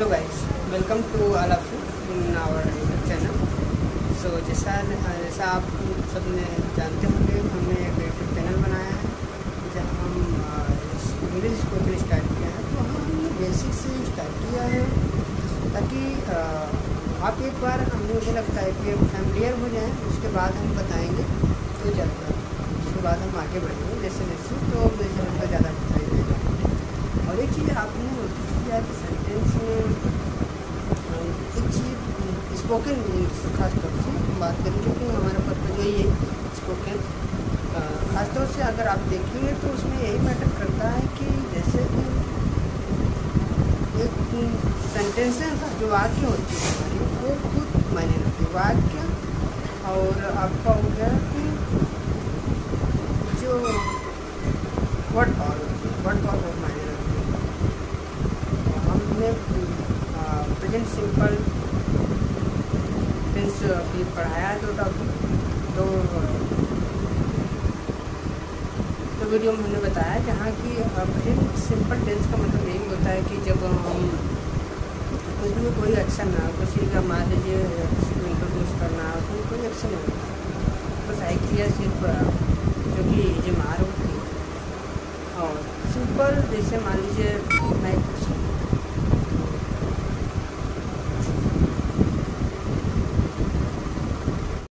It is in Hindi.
Hello guys welcome to all of in our YouTube channel so जैसा जैसा आप सबने जानते होंगे, हमने एक यूट्यूब चैनल बनाया है, जहाँ हम इंग्लिश स्पोकन स्टार्ट किया है। तो हमने बेसिक से स्टार्ट किया है, ताकि आप एक बार, हमें मुझे लगता है कि फैमिलियर हो जाएँ, उसके बाद हम बताएँगे तो ज़्यादा उसके बाद हम आगे बढ़ेंगे जैसे जैसे तो जैसे हमको ज़्यादा बताई देगा और एक चीज़ आपने नोटिस किया कि सेंटेंस में एक चीज़ स्पोकन इंग्लिश खासतौर से बात करें क्योंकि हमारा पर्पज यही है स्पोकन खासतौर से अगर आप देखेंगे तो उसमें यही मैटर करता है कि जैसे कि एक सेंटेंस है जो वाक्य होती है हमारी, वो खुद मायने रखती है। वाक्य और आपका हो गया कि जो वर्ड पावर होती है वर्ड पावर बहुत मायने रखती है। हमने प्रेजेंट सिंपल टेंस भी पढ़ाया तो टॉपिक तो तो वीडियो में हमने बताया जहाँ की प्रेजेंट सिंपल टेंस का मतलब यही होता है कि जब हम उसमें कोई एक्शन ना किसी का मान लीजिए किसी को इंट्रोड्यूस करना उसमें कोई एक्शन नहीं होता बस आई क्रिया सिर्फ़, जो कि जमार होती है। और सिंपल जैसे मान लीजिए